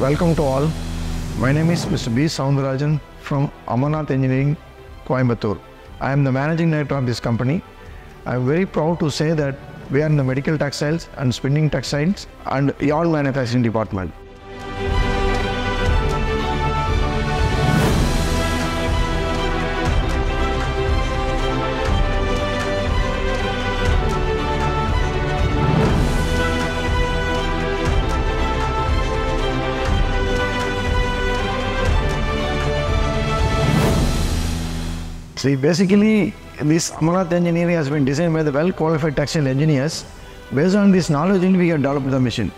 welcome to all. My name is Mr. B. Soundararajan from Amarnaathh Engineering, Coimbatore. I am the managing director of this company. I am very proud to say that we are in the medical textiles and spinning textiles and yarn manufacturing department. See, basically, this Amarnaathh engineering has been designed by the well-qualified textile engineers. Based on this knowledge, we have developed the machine.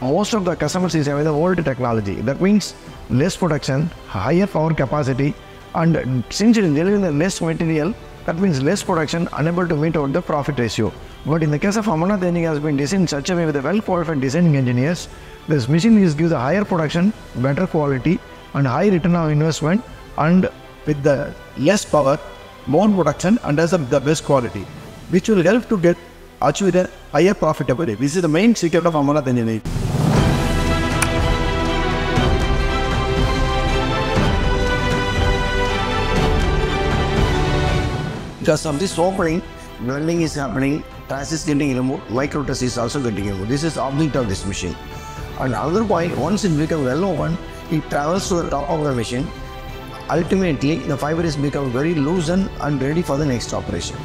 Most of the customers is having the old technology. That means less production, higher power capacity, and since it is delivering the less material, that means less production, unable to meet out the profit ratio. But in the case of Amarnaathh engineering has been designed such a way with the well-qualified designing engineers, this machine is gives a higher production, better quality, and high return on investment, and with the less power, more production and as the best quality, which will help to get achieve a higher profitability. This is the main secret of Amarnaathh Engineering. Because of this opening, welding is happening, trash is getting removed, micro trash is also getting removed. This is object of this machine. And another point, once it becomes well open, it travels to the top of the machine ultimately the fiber is become very loosened and ready for the next operation.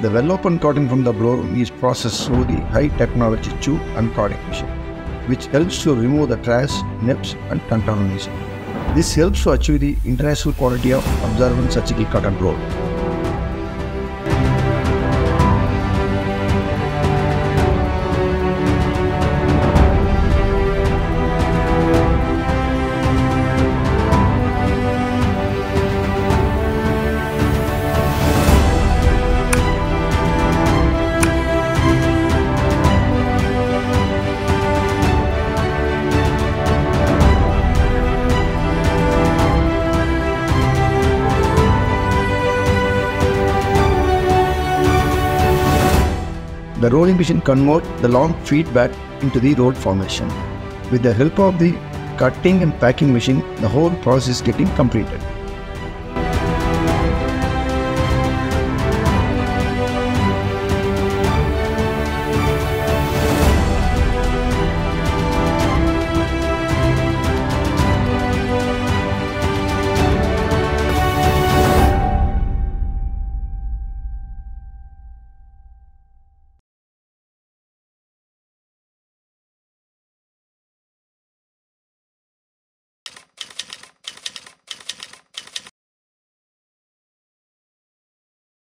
The well-open cotton from the blower is processed through the high-technology chew and carding machine, which helps to remove the trash, neps and contamination. This helps to achieve the international quality of absorbent surgical cotton roll. The rolling machine converts the long feedback into the roll formation. With the help of the cutting and packing machine, the whole process is getting completed.